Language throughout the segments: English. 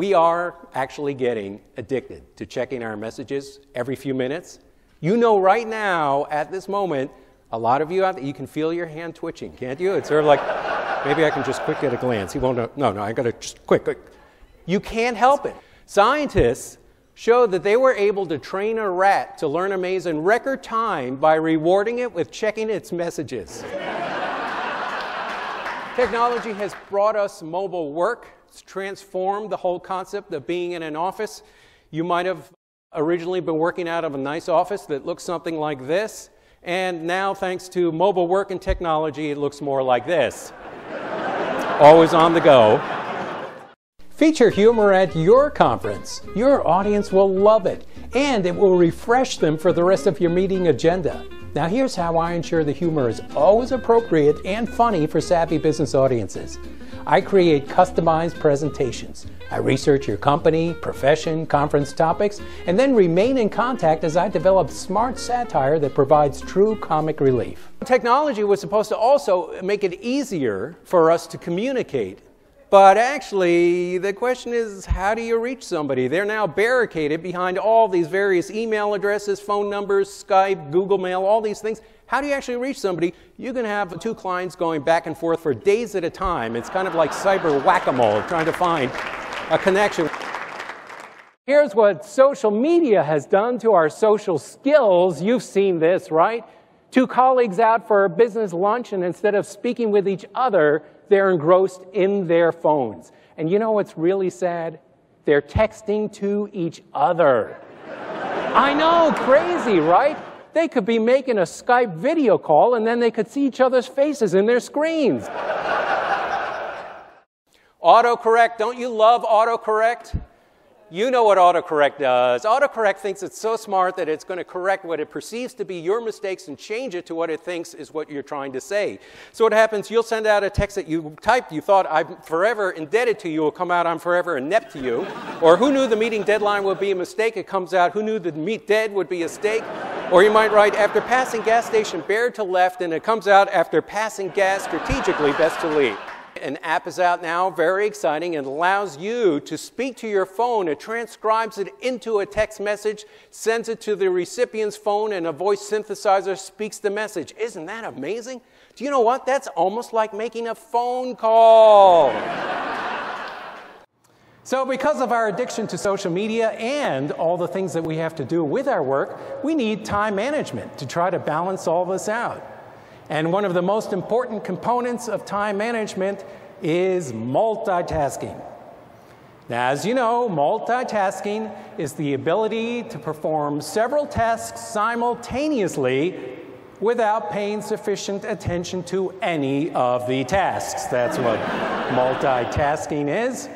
we are actually getting addicted to checking our messages every few minutes. You know right now, at this moment, a lot of you out there, you can feel your hand twitching, can't you? It's sort of like, maybe I can just quick get a glance. He won't know. No, no, I got to just quick, quick. You can't help it. Scientists showed that they were able to train a rat to learn a maze in record time by rewarding it with checking its messages. Technology has brought us mobile work. Transformed the whole concept of being in an office. You might have originally been working out of a nice office that looks something like this, and now, thanks to mobile work and technology, it looks more like this. Always on the go. Feature humor at your conference. Your audience will love it, and it will refresh them for the rest of your meeting agenda. Now, here's how I ensure the humor is always appropriate and funny for savvy business audiences. I create customized presentations. I research your company, profession, conference topics, and then remain in contact as I develop smart satire that provides true comic relief. Technology was supposed to also make it easier for us to communicate but actually, the question is how do you reach somebody? They're now barricaded behind all these various email addresses, phone numbers, Skype, Google Mail, all these things. How do you actually reach somebody? You can have two clients going back and forth for days at a time. It's kind of like cyber whack a mole, trying to find a connection. Here's what social media has done to our social skills. You've seen this, right? Two colleagues out for a business lunch, and instead of speaking with each other, they're engrossed in their phones. And you know what's really sad? They're texting to each other. I know, crazy, right? They could be making a Skype video call and then they could see each other's faces in their screens. autocorrect, don't you love autocorrect? You know what autocorrect does. Autocorrect thinks it's so smart that it's going to correct what it perceives to be your mistakes and change it to what it thinks is what you're trying to say. So what happens, you'll send out a text that you typed, you thought, I'm forever indebted to you, will come out, I'm forever inept to you. or who knew the meeting deadline would be a mistake? It comes out, who knew the meet dead would be a steak? Or you might write, after passing gas station, bear to left, and it comes out, after passing gas, strategically best to leave. An app is out now, very exciting, and allows you to speak to your phone. It transcribes it into a text message, sends it to the recipient's phone, and a voice synthesizer speaks the message. Isn't that amazing? Do you know what? That's almost like making a phone call. So, because of our addiction to social media and all the things that we have to do with our work, we need time management to try to balance all this out. And one of the most important components of time management is multitasking. Now, as you know, multitasking is the ability to perform several tasks simultaneously without paying sufficient attention to any of the tasks. That's what multitasking is.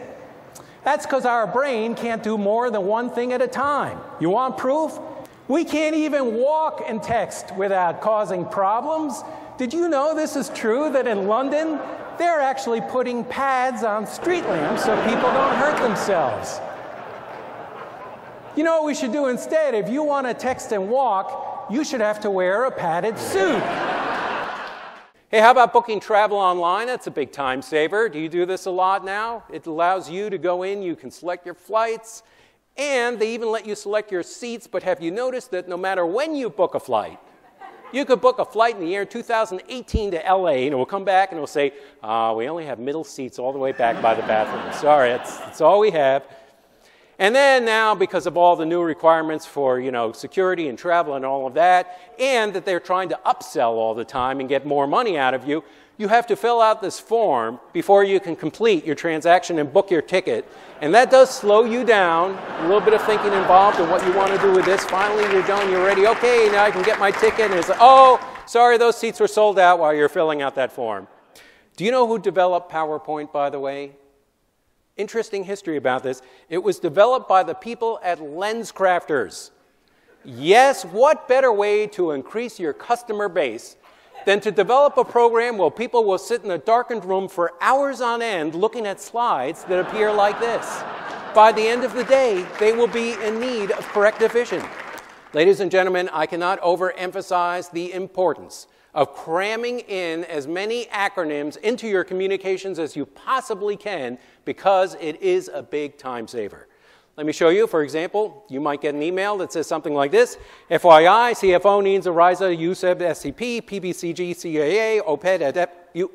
That's because our brain can't do more than one thing at a time. You want proof? We can't even walk and text without causing problems did you know this is true that in London, they're actually putting pads on street lamps so people don't hurt themselves? You know what we should do instead? If you want to text and walk, you should have to wear a padded suit. Hey, how about booking travel online? That's a big time saver. Do you do this a lot now? It allows you to go in, you can select your flights, and they even let you select your seats. But have you noticed that no matter when you book a flight, you could book a flight in the year 2018 to LA, and it will come back and it will say, uh, we only have middle seats all the way back by the bathroom. Sorry, that's, that's all we have. And then now, because of all the new requirements for you know, security and travel and all of that, and that they're trying to upsell all the time and get more money out of you, you have to fill out this form before you can complete your transaction and book your ticket. And that does slow you down, a little bit of thinking involved in what you want to do with this. Finally, you're done, you're ready. Okay, now I can get my ticket. And it's like, oh, sorry, those seats were sold out while you're filling out that form. Do you know who developed PowerPoint, by the way? Interesting history about this. It was developed by the people at LensCrafters. Yes, what better way to increase your customer base than to develop a program where people will sit in a darkened room for hours on end looking at slides that appear like this. By the end of the day, they will be in need of corrective vision. Ladies and gentlemen, I cannot overemphasize the importance of cramming in as many acronyms into your communications as you possibly can because it is a big time saver. Let me show you. For example, you might get an email that says something like this FYI, CFO needs ERISA, USEB, SCP, PBCG, CAA, OPED, ADEP. You,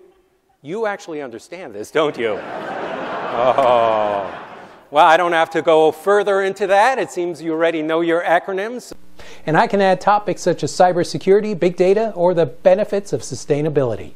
you actually understand this, don't you? oh. Well, I don't have to go further into that. It seems you already know your acronyms. And I can add topics such as cybersecurity, big data, or the benefits of sustainability.